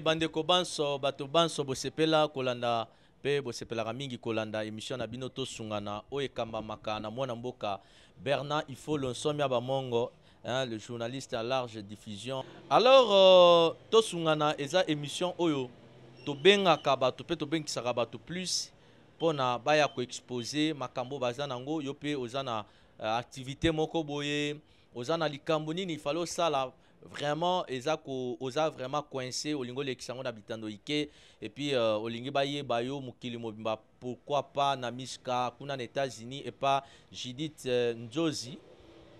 bandeko banso bato banso bosepela kolanda mpe bosepelaka mingi kolanda émission na bino tosungana. Oyo ekambamaka na mwana mboka bernard ifolo nsomi bamongo hein, le journaliste à large diffusion. Alors euh, tosungana eza émission oyo tobengaka bato mpe tobengisaka bato plus mpona baya koexpose makambo baza nango yo mpe oza na uh, activité moko boye oza na likambo nini ifale osala vraiment eza ko oza vraiment coincé olingi olekisa yango na bitando ike epuis uh, olingi bayeba yo mokili mobimba. Pourquoi pas na miska kuna na états-unis epa judith uh,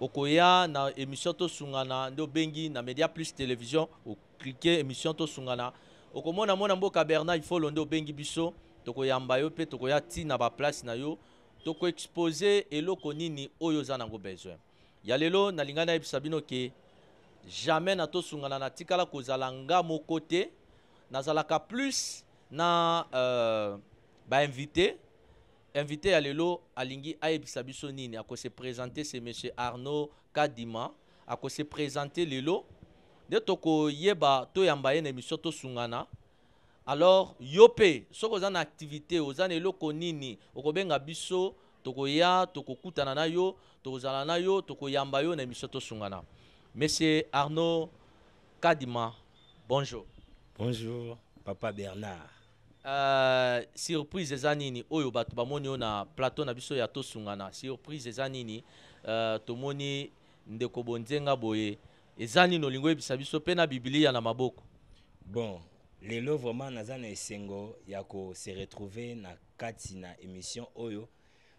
okoya na émission tosungana nde obengi na média plus télévision oklike émission tosungana. Okomona mwana mboka bernard ifolo nde obengi biso. Tokoyamba yo mpe tokoya ntina baplace na yo. Tokoexpose eloko nini oyo oza nango besoin. Ya lelo nalingai nayebisa bino ke jamais na tosungana natikala kozala nga moko te. Nazalaka plus na uh, bainvité invité. Ya lelo alingi ayebisa biso nini? Akose présente se monsieur arnaud kadima. Akose présente lelo. Nde tokoyeba toyamba ye na émission tosungana. Alors yo mpe soki oza na activité oza na eloko nini? Okobenga biso tokoya tokokutana na yo tokozala na yo tokoyamba yo na émission tosungana monsieur arnaud kadima bonjour. Bonjour papa bernard. Uh, surprise eza nini? Oyo bato bamoni yo na plateau na biso ya tosungana. Surprise eza nini? Uh, tomoni ndeko bonzenga boye. Eza nini olingi oyebisa biso? Mpe na bibilia na maboko. Bon lelo vraiment naza na esengo ya kose retrouve na kati na émission oyo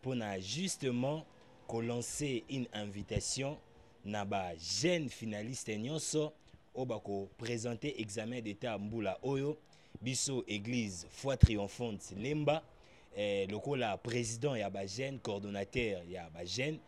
mpona justement kolancer une invitation na bajeune finaliste nyonso oyo bakopresente examen d'état ya mbula oyo. Biso église foi triomphante lemba eh, lokola président ya bajeune coordonnateur ya bajeune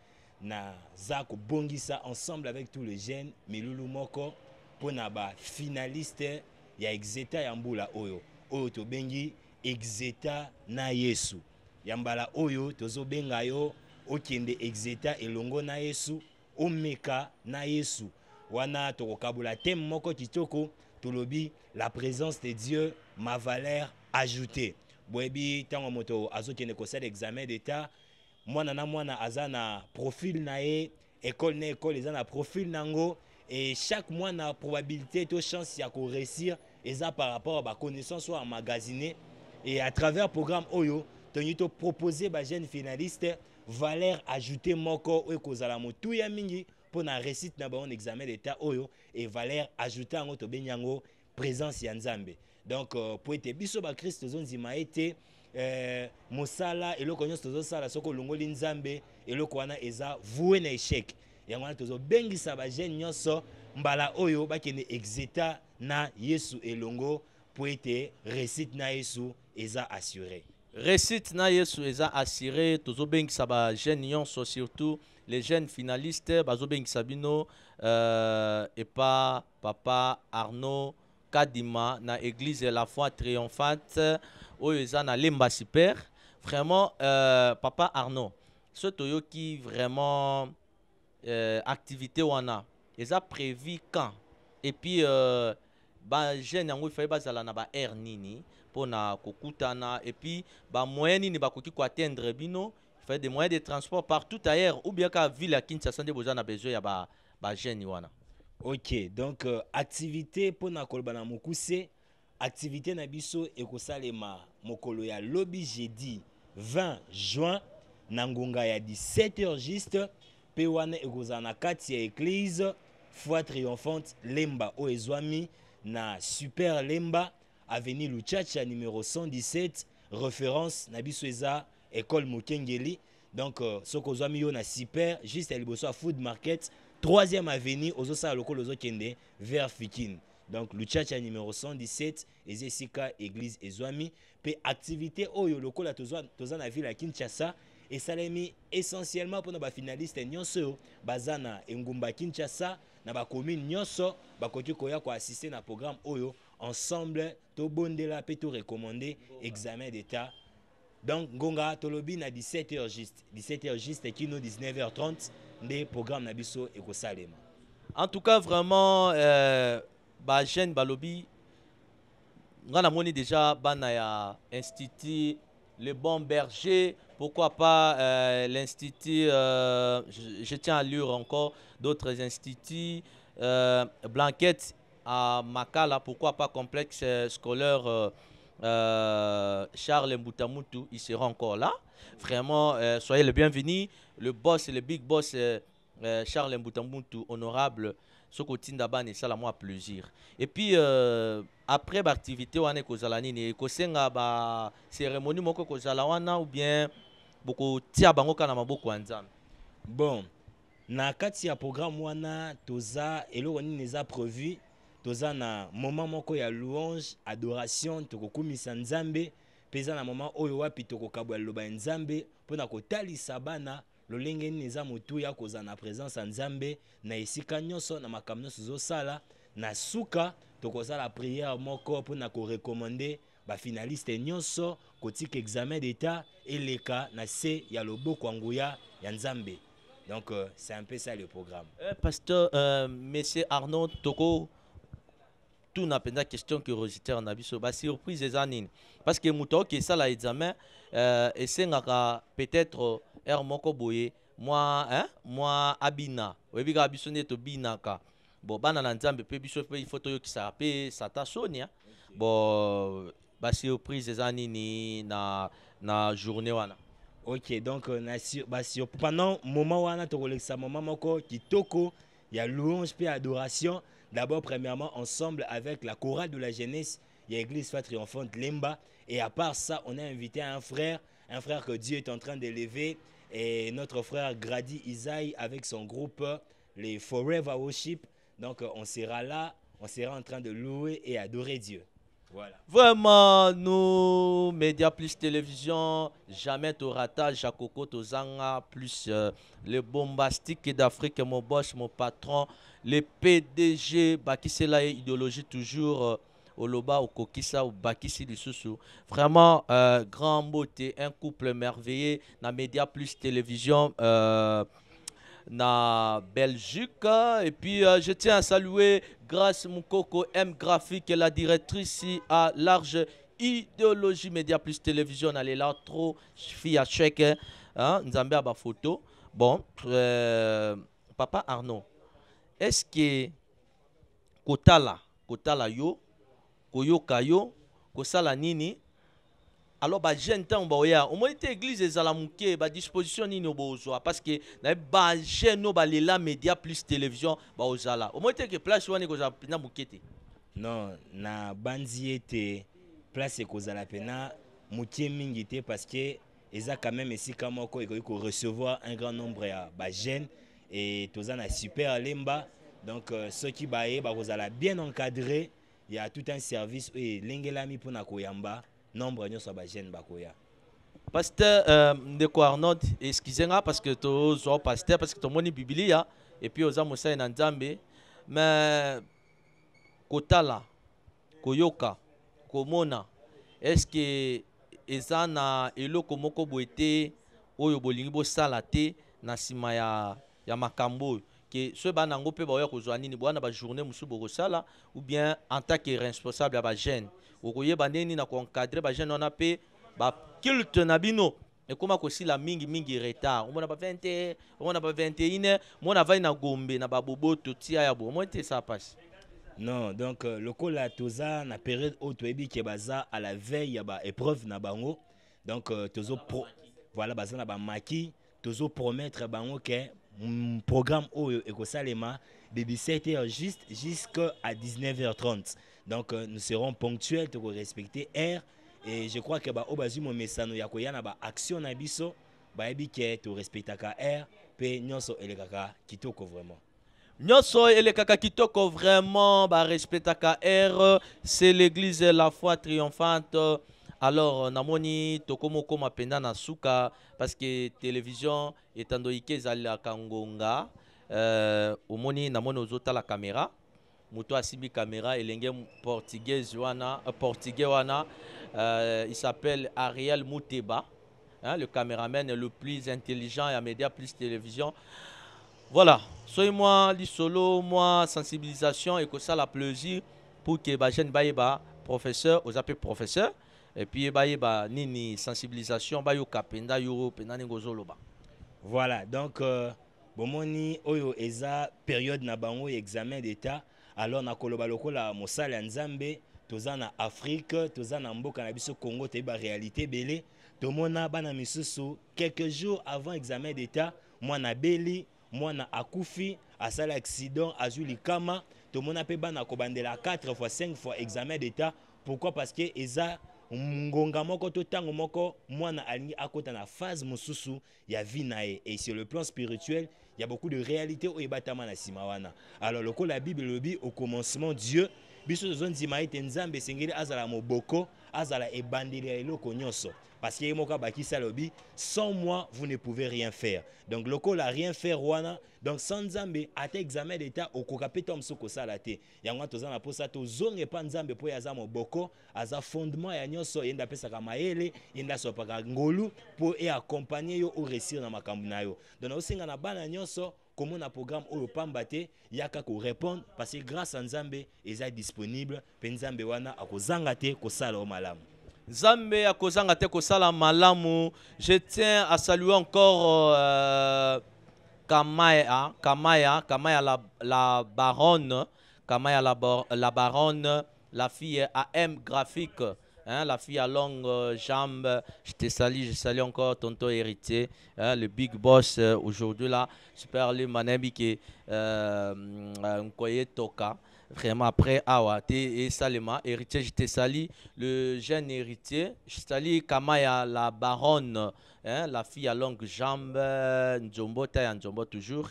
naza kobongisa ensemble avec tous les jeunes milulu moko mpona bafinaliste ya exeta ya mbula oyo. Oyo tobengi exeta na yesu. Ya mbala oyo tozobenga yo okende exeta elongo na yesu omeka na yesu. Wana tokokabola teme moko kitoko tolobi la présence de dieu ma valeur ajoutée. Boyebi ntango moto azokende kosala examen d'état mwana na mwana aza na profil na ye ekole na ekole eza na profil nango et chaque mwana probabilité to chance ya koréussir eza par rapport à baconnaissance oyo amagasiné et à travers programme oyo tongi topropose bajeune finaliste valeur ajoutée moko oyo ekozala motuya mingi mpona réussite na bango na examen d'état oyo e valeur ajoute yango tobengi yango présence ya nzambe. Donc uh, po ete biso bakristo tozondima ete uh, mosala eloko nyonso tozosala soki olongoli nzambe eloko wana eza voue na échec. Yango wana tozobengisa bajeune nyonso mbala oyo bakende exeta na yesu elongo po ete réussite na yesu eza assuré réussite na yesu eza assuré tozobengisa bajeune nyonso surtout. Les jeunes finalistes bazobengisa bino uh, epa papa arnaud kadima na église la foi triomphante oyo eza na lemba super. Vraiment uh, papa arnaud so toyoki vraiment uh, activité wana eza prévu quand? Et puis uh, bajeune yango efali bazala na baare nini mpona kokutana. Et puis bamoyen nini bakoki koatteindre bino fait des moyens de transport partout ailleurs. Ou bien ka ville ya kinshasa nde boza na besoin ya bagene ba wana. Ok donc uh, activité mpona koloba na mokuse activité na biso ekosalema. Mokolo ya lobi jeudi 20 juin na ngonga ya 17 heures juste mpe wana ekozala na kati ya église foi triomphante lemba oyo ezwami na super lemba avenue luchacha numéro 117 référence na école mokengeli. Donc uh, soki ozwami yo na super juste liboso ya food market 3e avenue ozosala lokola ozokende vers fikine. Donc luchacha numéro 117 eza esika église ezwami. Mpe activité oyo lokola toza, toza na ville ya kinshasa esalemi essentiellement mpona bafinaliste nyonso. Oyo baza na engumba kinshasa na bacommune nyonso bakoki koya koassiste na programme oyo ensemble tobondela mpe torecommande examen d'état. Donc ngonga tolobi na 17h juste 17h juste kino 19h30 nde programme na biso ekosalema en tout cas vraiment euh, bajeune balobi nga namoni déjà bana ya institut le bon berger pourquoi pas euh, l'institut euh, je, je tiens à lire encore d'autres instituts euh, blanquette à makala pourquoi pas complexe euh, scolaire euh, Charles Mbutamutu, il sera encore là. Vraiment, soyez le bienvenu. Le boss, le big boss, Charles Mbutamutu, honorable, ce côté d'Aban, ça la moi plaisir. Et puis, après l'activité, on est kozala nini, kosenga ba cérémonie ou bien boko tia bango kana maboko bon na kati ya programme wana toza eloko nini eza prévu toza na moment moko ya louange adoration tokokumisa nzambe mpe eza na moment oyo wapi tokokabwa liloba ya nzambe mpona kotalisa bana lolenge nini eza motuya kozala na présence ya nzambe na esika nyonso na makambo nyonso ezosala na suka tokozala priere moko mpona korekomande bafinaliste nyonso kotika examen d'état eleka na se ya loboko ya nguya ya nzambe donc euh, c'est un peu ça le programme. Euh, pasteur, euh, monsieur Arnaud Toko, tout n'a pas question curiosité na biso ba surprise nini parce que moto oki esala examen euh, esengaka peut-être aire moko boye mwa hein? mwa abina. Biso nde tobinaka bon nzambe mpe biso mpe ifo toyokisaka mpe sata hein? bon basurprise eza nini na, na journée wana ok donc euh, na sur, ba sur, pendant moment wana tokolekisa moment moko kitoko ya louange mpe adoration. D'abord premièrement ensemble avec la chorale de la jeunesse ya église foi triomphante lemba. Et à part ça on a invité un frère un frère que dieu est en train d'élever. Et notre frère grady isaïe avec son groupe les forever worship. Donc euh, on sera là on sera en train de louer et adorer dieu voilà Vraiment, nous, Média Plus Télévision, jamais tu ratage, Jakoko Tozanga, plus euh, le bombastique d'Afrique, mon boss, mon patron, le PDG, Bakissé la idéologie toujours euh, au Loba, au Kokissa, au Bakissi du Soussou. Vraiment, euh, grand beauté, un couple merveilleux, na Média Plus Télévision. Na Belgique. Et puis, euh, je tiens à saluer Grâce Moukoko M Graphique, la directrice à large idéologie Média Plus Télévision. Elle est là trop, fille à chèque. Hein, Nzambe a ba photo. Bon, euh, Papa Arnaud, est-ce que Kotala, Kotala yo, Koyoka yo, Kosala nini, alors bajeune ntango baoya omoni te église ezala moke badisposition nini bozwa parce que na bajeune oyo balela média plus télévision baozala omoni te ke place wana ekozala mpenza moke te non na bandi ete place ekozala mpena mokie mingi te parce que eza quand même esika moko ekoki korecevoir un grand nombre ya bagene et toza na super lemba donc euh, soki baye bakozala bien encadré ya tout un service oyo elengelami mpona koyamba nombre nyonso ya bakoya. Pasteur euh, ndeko arnold excuse nga parce que tozwa pasteur parce que bibilia et puis oza mosali na nzambe mais kotala koyoka komona est ce que eza na eloko moko boye te oyo bolingi bosala te na ya, makambo ke soki bana yango mpe baoya kozwa nini boya na bajournée mosusu bokosala ou bien en tant que responsable ya bagene okoyeba ndeni na koencadre bagene wana mpe baculte na bino. Ekóma kosila mingimingi retard? Omona ba 20 omona ba 21 mona vai na gombe na baboboto tia ya bo. Omoi te esa pasi non donc euh, lokola toza na période oyo toyebi ke baza à la veille ya baépreuve na bango. Donc euh, tozo pro, voilà baza na bamaki tozopromettre bango ke programme oyo ekosalema de 17h juste jusqu'à 19h30 donc euh, nous serons ponctuels tokorespecte heure et je crois ke baoyo bazwi momesano ya koya na baaction na biso. Bayebi ke torespectaka heure mpe nyonso elekaka kitoko vraiment. Nyonso elekaka kitoko vraiment barespectaka r. C'est l'église la foi triomphante alors namoni tokómi okóma mpenza na suka parce que télévision etandoki ezalaka ngonga. Euh, omoni namoni ozotala caméra. Moto asimbi caméra elenge portugaise wana uh, portugais wana. Euh, il s'appelle ariel muteba hein, le caméraman le plus intelligent ya média plus télévision. Voilà. Soki mwa lisolo mwa sensibilisation ekosala plaisir pour ke bagene bayeba professeur oza mpe professeur epuis bayeba nini sensibilisation bayoka mpenza voilà donc euh, bomoni oyo eza période na bango examen d'état. Alors nakoloba lokola mosala ya nzambe toza na afrique toza na mboka na biso congo toyebi baréalité ebele tomona bana misusu quelques jours avant examen d'état mwana abeli mwana akufi asali accident azwi likama. Tomona bana kobandela 4 fois 5 fois examen d'état. Pourquoi? Parce que ngonga moko to ntango moko mwana alingi akota na phase mosusu ya vie na ye. Et sur le plan spirituel il y a beaucoup de réalité oyo ebatama na nsima wana. Alors lokola bible elobi au commencement dieu biso tozondima ete nzambe esengeli azala moboko azala ebandeli ya eloko nyonso parce que ye moko abakisi alobi sans moi vous ne pouvez rien faire. Donc lokola rien faire wana donc sans nzambe ata examen d'état okoka mpe to mosusu kosala te yango wana toza na mposa tozonga epa nzambe mpo ye aza fondement ya nyonso ye nde apesaka mayele ye nde asopaka ngolu mpo eakompagne yo oresir na makambo na yo. Donc naosenga na bana nyonso komona programme oyo pamba te yaka korépondre parce que grâce à nzambe eza disponible mpe nzambe wana akozanga te kosala o malamu nzambe akozanga te kosala malamu. Je tiens à saluer encore euh, kamaya kamaya kamaya la, baronne kamaya la, bar- la baronne la fille am graphique hein, la fille à longue euh, jambe. Je te salue je salue encore tonton héritier hein, le big boss euh, aujourd'hui là super le manebi qui euh, nkoye toka vraiment après awa te esalema héritier je te salue le jeune héritier je salue kamaya la baronne hein, la fille à longue jambe euh, nzombo ta nzombo toujours.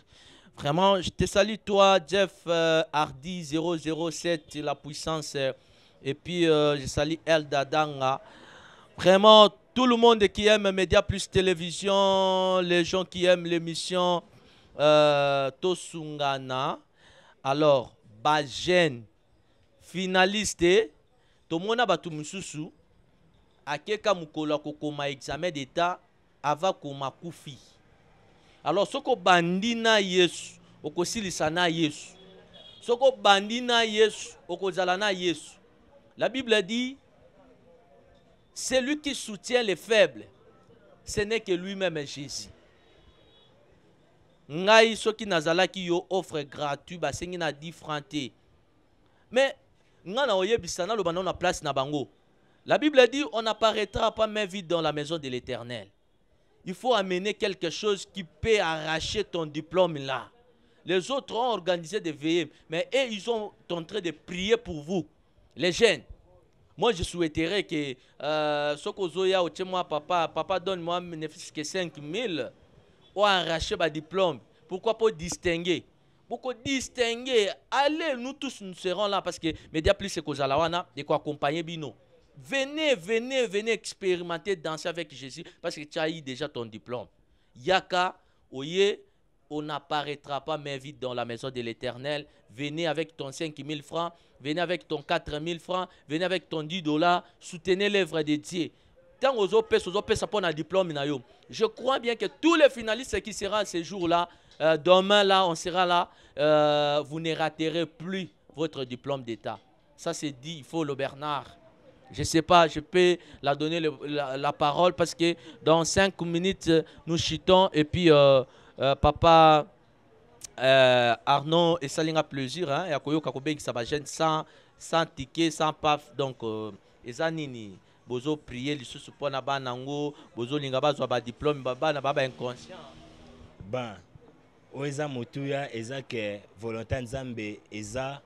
Vraiment je te salue toi jeff euh, hardy 007 la puissance et puis euh, je salue El Dadanga. Vraiment tout le monde qui aime Média Plus Télévision les gens qui aiment l'émission euh, Tosungana alors bagene finaliste tomona bato mosusu akeka mokolo ya kokoma examen d'état ava koma kufi. Alors soki obandi na yesu okosilisa na yesu. Soki obandi yesu okozala na la bible dit celui qui soutient les faibles ce n'est que lui-même jésus ngai soki nazalaki yo offre gratuit basengi na 10 franc mais ngai na na place na bango. La bible dit on n'apparaîtra pas main vide dans la maison de l'éternel. Il faut amener quelque chose qui peut arracher ton diplôme là. Les autres ont organisé des veillées mais eux ils sont en train de prier pour vous les jeunes. Moi je souhaiterais que euh, soki ozoya otie moi papa papa donne moi ne que 5000 ou arracher ba diplôme. Pourquoi pas distinguer? Pourquoi distinguer Allez, nous tous nous serons là parce que Média Plus c'est Kozalawana et quoi accompagner Bino. Venez, venez, venez expérimenter, danser avec Jésus parce que tu as eu déjà ton diplôme. Yaka, oye, on n'apparaîtra pas main vide dans la maison de l'éternel. Venez avec ton 5000 francs, venez avec ton 4000 francs, venez avec ton 10 dollars, soutenez l'œuvre de Dieu. Aux autres ozopesa mpo na diplôme na yo je crois bien que tous les finalistes qui seront ce jour-là euh, demain là on sera là euh, vous ne raterez plus votre diplôme d'état. Ça c'est dit il faut le Bernard. Je sais pas je peux la donner la, parole parce que dans cinq minutes euh, nous chitons et puis papa Arnaud esalinga plaisir hein, ya koyoka kobengisa bagene sans, sans ticket sans paf. Donc euh, eza nini bozo prier lisusu mpona bana yango bozolinga bazwa badiplôme ba- bana baba inconscient. Ben oyo eza motuya eza ke volonté ya nzambe eza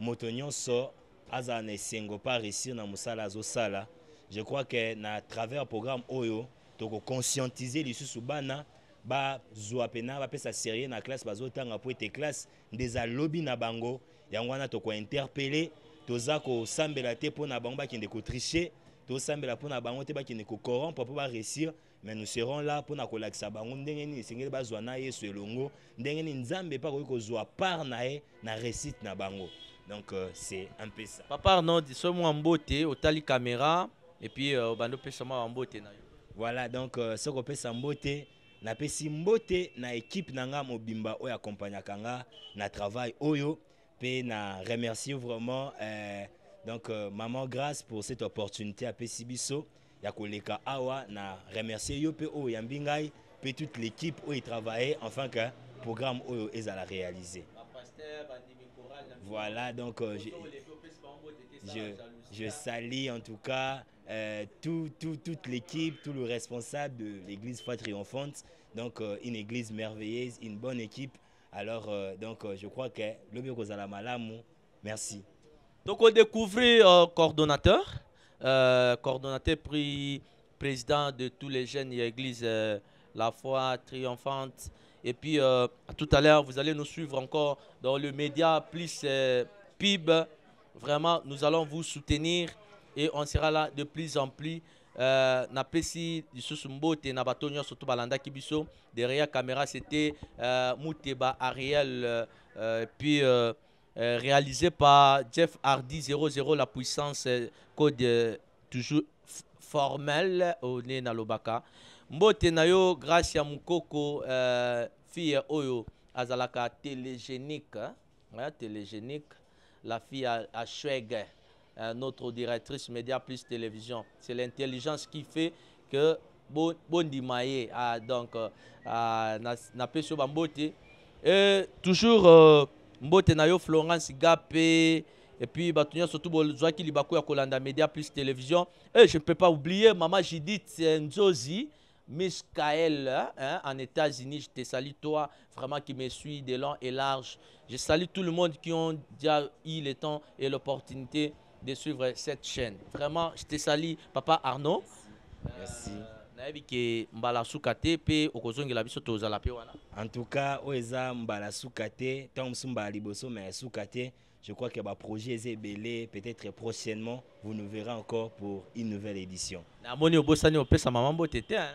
moto nyonso azala na esengo mpo aréussir na mosala azosala. Je crois ke na travers programme oyo tokoconscientize lisusu bana bazwa mpena bapesa sérieux na classe bazotanga mpo ete classe nde eza lobi na bango. Yango wana tokointerpele toza kosambela te mpo na bango bakende kotriche tosambela mpo na bango te bakende kocorrompre mpo baréussir mais nous serons là mpona kolakisa bango. Ndenge nini esengeli bazwa na yesu elongo ndenge nini nzambe mpe akoki kozwa part na ye na réussite na bango. Donc euh, c'est un peu ça. Papa arnaud so mwa mbote otali caméra et puis euh, obandi opesa mwa bambote na yo. Voilà donc euh, soki opesa mbote napesi mbote na équipe na nga mobimba oyo akompagnaka nga na travail oyo mpe na remercie vraiment euh, Donc, euh, maman, grâce pour cette opportunité à Pessibiso. Ya koleka awa na remercier yo pe o yambingai pe toute l'équipe où il travaillait enfin que programme oyo ezala réalisé. Voilà, donc euh, je, je, je salue en tout cas euh, tout, tout, toute l'équipe, tout le responsable de l'église foi triomphante. Donc, euh, une église merveilleuse, une bonne équipe. Alors, donc, je crois que le Malamu, merci. Donc on découvre euh, coordonnateur, euh, coordonnateur président de tous les jeunes de l'église euh, La Foi Triomphante. Et puis euh, à tout à l'heure, vous allez nous suivre encore dans le média plus euh, PIB. Vraiment, nous allons vous soutenir et on sera là de plus en plus. Napesi lisusu mbote na bato nyonso to derrière caméra c'était muteba ariel puis euh, réalisé par Jeff Hardy 00 la puissance euh, code euh, toujours formel au nez na lobaka mbote na yo grâce ya mukoko fille oyo azalaka télégénique hein, hein, la fille à, à notre directrice Média Plus Télévision. C'est l'intelligence qui fait que bon bondimaye ah, donc ah, na na bambote. Et toujours mbote na yo Florence Gapé et puis bato nyonso tu bozwaki libaku ya kolanda Média Plus Télévision et je ne peux pas oublier maman Judith Nzozi Miss Kael hein, en États-Unis, je te salue toi, vraiment qui me suis de long et large. Je salue tout le monde qui ont déjà eu le temps et l'opportunité de suivre cette chaîne. Vraiment, je te salue, papa Arnaud. Merci. Nayebi ke mbala suka te mpe okozongela biso tozala mpe wana En tout cas, oyo eza mbala suka te, ntango mosusu mbala liboso suka te. Je crois que projet est ebele, peut-être prochainement, vous nous verrez encore pour une nouvelle édition. namoni obosani opesa mama mbote te hein?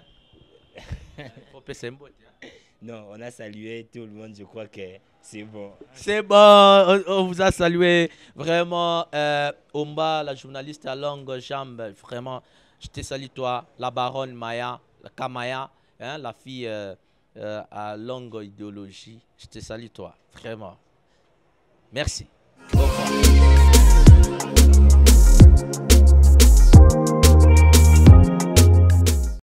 opesa mbote hein? Non, on a salué tout le monde, je crois que c'est bon. C'est bon, on, on vous a salué vraiment. Euh, Omba, la journaliste à longue jambe, vraiment, je te salue toi, la baronne Maya, la Kamaya, hein, la fille euh, euh, à longue idéologie. Je te salue toi, vraiment. Merci.